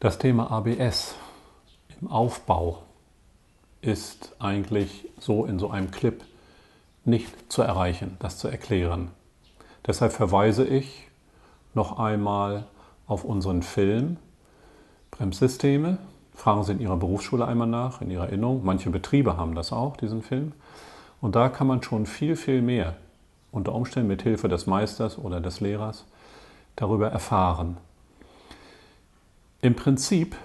Das Thema ABS im Aufbau ist eigentlich so in so einem Clip nicht zu erreichen, das zu erklären. Deshalb verweise ich noch einmal auf unseren Film Bremssysteme. Fragen Sie in Ihrer Berufsschule einmal nach, in Ihrer Erinnerung. Manche Betriebe haben das auch, diesen Film. Und da kann man schon viel, viel mehr, unter Umständen mit Hilfe des Meisters oder des Lehrers, darüber erfahren. Im Prinzip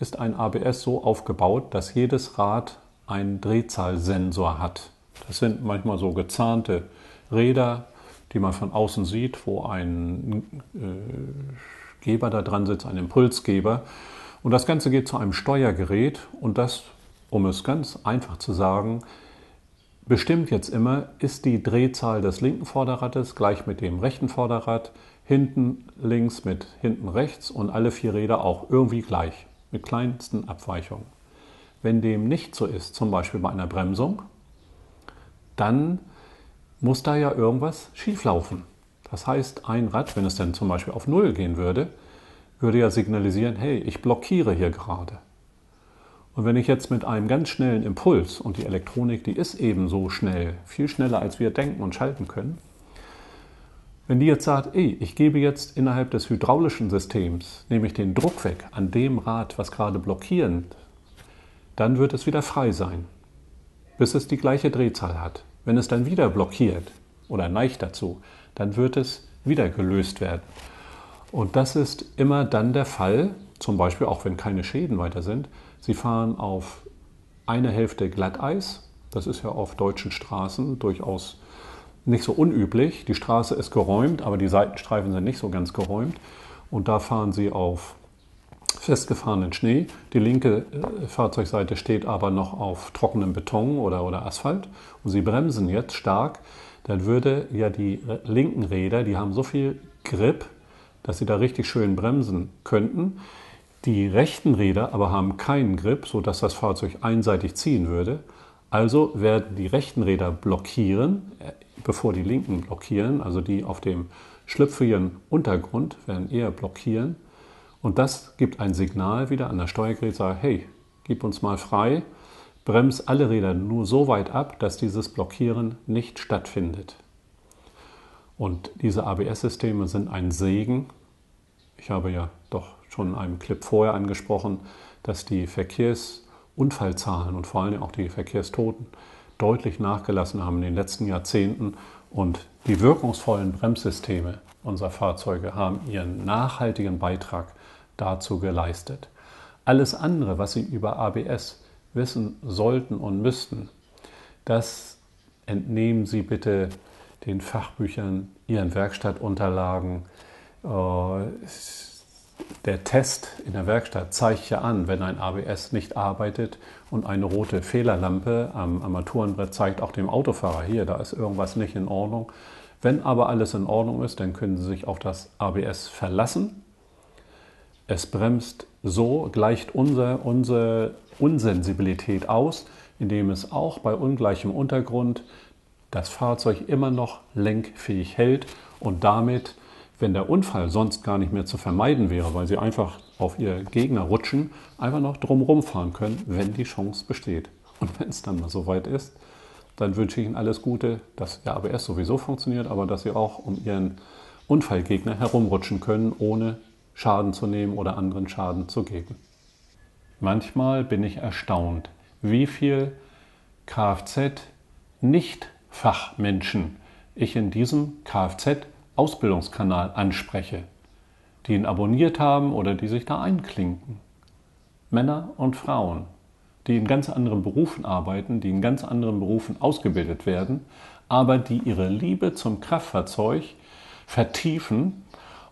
ist ein ABS so aufgebaut, dass jedes Rad einen Drehzahlsensor hat. Das sind manchmal so gezahnte Räder, die man von außen sieht, wo ein äh, Geber da dran sitzt, ein Impulsgeber. Und das Ganze geht zu einem Steuergerät und das, um es ganz einfach zu sagen, bestimmt jetzt immer, ist die Drehzahl des linken Vorderrades gleich mit dem rechten Vorderrad, hinten links mit hinten rechts und alle vier Räder auch irgendwie gleich, mit kleinsten Abweichungen. Wenn dem nicht so ist, zum Beispiel bei einer Bremsung, dann muss da ja irgendwas schieflaufen. Das heißt, ein Rad, wenn es dann zum Beispiel auf Null gehen würde, würde ja signalisieren, hey, ich blockiere hier gerade. Und wenn ich jetzt mit einem ganz schnellen Impuls, und die Elektronik, die ist eben so schnell, viel schneller als wir denken und schalten können, wenn die jetzt sagt, ey, ich gebe jetzt innerhalb des hydraulischen Systems, nehme ich den Druck weg an dem Rad, was gerade blockierend, dann wird es wieder frei sein, bis es die gleiche Drehzahl hat. Wenn es dann wieder blockiert oder neigt dazu, dann wird es wieder gelöst werden. Und das ist immer dann der Fall, zum Beispiel auch wenn keine Schäden weiter sind, Sie fahren auf eine Hälfte Glatteis. Das ist ja auf deutschen Straßen durchaus nicht so unüblich. Die Straße ist geräumt, aber die Seitenstreifen sind nicht so ganz geräumt. Und da fahren Sie auf festgefahrenen Schnee. Die linke äh, Fahrzeugseite steht aber noch auf trockenem Beton oder, oder Asphalt. Und Sie bremsen jetzt stark. Dann würde ja die linken Räder, die haben so viel Grip, dass sie da richtig schön bremsen könnten. Die rechten Räder aber haben keinen Grip, sodass das Fahrzeug einseitig ziehen würde. Also werden die rechten Räder blockieren, äh, bevor die linken blockieren. Also die auf dem schlüpfrigen Untergrund werden eher blockieren. Und das gibt ein Signal wieder an das Steuergerät, sagt, hey, gib uns mal frei, bremst alle Räder nur so weit ab, dass dieses Blockieren nicht stattfindet. Und diese ABS-Systeme sind ein Segen. Ich habe ja schon in einem Clip vorher angesprochen, dass die Verkehrsunfallzahlen und vor allem auch die Verkehrstoten deutlich nachgelassen haben in den letzten Jahrzehnten und die wirkungsvollen Bremssysteme unserer Fahrzeuge haben ihren nachhaltigen Beitrag dazu geleistet. Alles andere, was Sie über ABS wissen sollten und müssten, das entnehmen Sie bitte den Fachbüchern, Ihren Werkstattunterlagen. Äh, der Test in der Werkstatt zeigt ja an, wenn ein ABS nicht arbeitet und eine rote Fehlerlampe am Armaturenbrett zeigt auch dem Autofahrer hier, da ist irgendwas nicht in Ordnung. Wenn aber alles in Ordnung ist, dann können Sie sich auf das ABS verlassen. Es bremst so, gleicht unser, unsere Unsensibilität aus, indem es auch bei ungleichem Untergrund das Fahrzeug immer noch lenkfähig hält und damit wenn der Unfall sonst gar nicht mehr zu vermeiden wäre, weil sie einfach auf ihr Gegner rutschen, einfach noch drumherum fahren können, wenn die Chance besteht. Und wenn es dann mal soweit ist, dann wünsche ich Ihnen alles Gute, dass Ihr ABS sowieso funktioniert, aber dass Sie auch um Ihren Unfallgegner herumrutschen können, ohne Schaden zu nehmen oder anderen Schaden zu geben. Manchmal bin ich erstaunt, wie viel Kfz-Nicht-Fachmenschen ich in diesem Kfz Ausbildungskanal anspreche, die ihn abonniert haben oder die sich da einklinken. Männer und Frauen, die in ganz anderen Berufen arbeiten, die in ganz anderen Berufen ausgebildet werden, aber die ihre Liebe zum Kraftfahrzeug vertiefen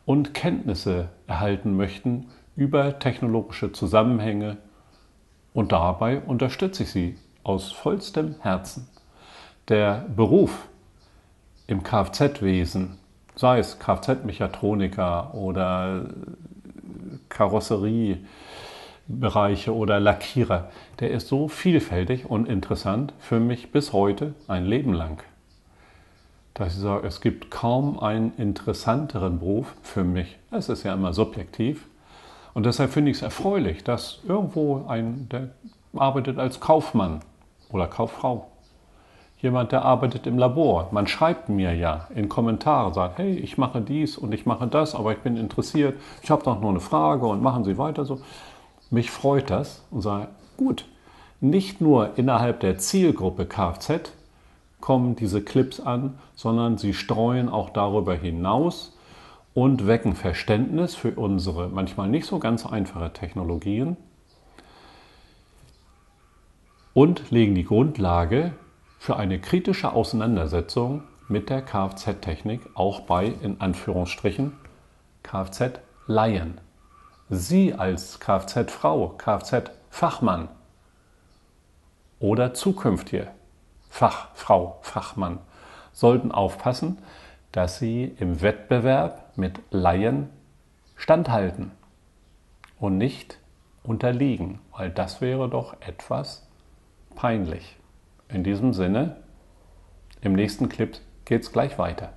und Kenntnisse erhalten möchten über technologische Zusammenhänge. Und dabei unterstütze ich sie aus vollstem Herzen. Der Beruf im Kfz-Wesen sei es Kfz-Mechatroniker oder Karosseriebereiche oder Lackierer, der ist so vielfältig und interessant für mich bis heute ein Leben lang. Dass ich sage, es gibt kaum einen interessanteren Beruf für mich. Es ist ja immer subjektiv. Und deshalb finde ich es erfreulich, dass irgendwo ein, der arbeitet als Kaufmann oder Kauffrau. Jemand, der arbeitet im Labor. Man schreibt mir ja in Kommentare, sagt, hey, ich mache dies und ich mache das, aber ich bin interessiert. Ich habe doch nur eine Frage und machen Sie weiter so. Mich freut das und sage, gut, nicht nur innerhalb der Zielgruppe Kfz kommen diese Clips an, sondern sie streuen auch darüber hinaus und wecken Verständnis für unsere manchmal nicht so ganz einfache Technologien und legen die Grundlage für eine kritische Auseinandersetzung mit der Kfz-Technik, auch bei, in Anführungsstrichen, Kfz-Laien. Sie als Kfz-Frau, Kfz-Fachmann oder zukünftige Fachfrau, Fachmann sollten aufpassen, dass sie im Wettbewerb mit Laien standhalten und nicht unterliegen, weil das wäre doch etwas peinlich. In diesem Sinne, im nächsten Clip geht es gleich weiter.